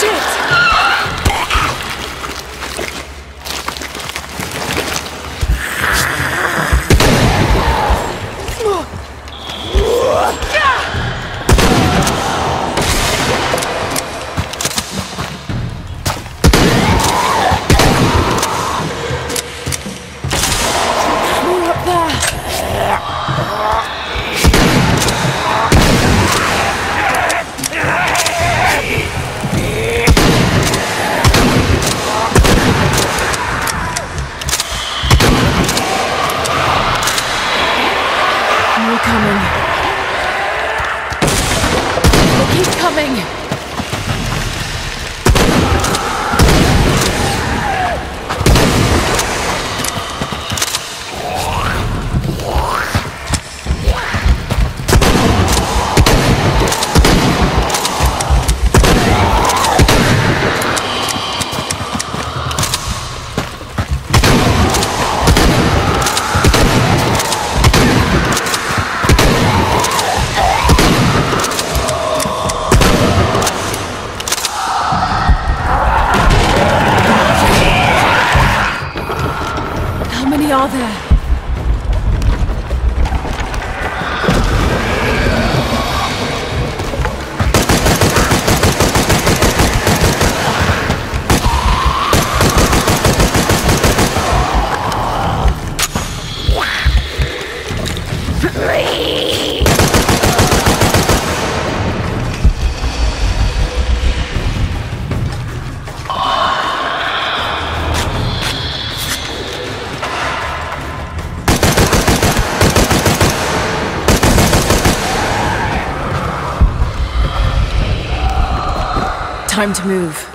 Shit! coming. They keep coming. Many are there? Time to move.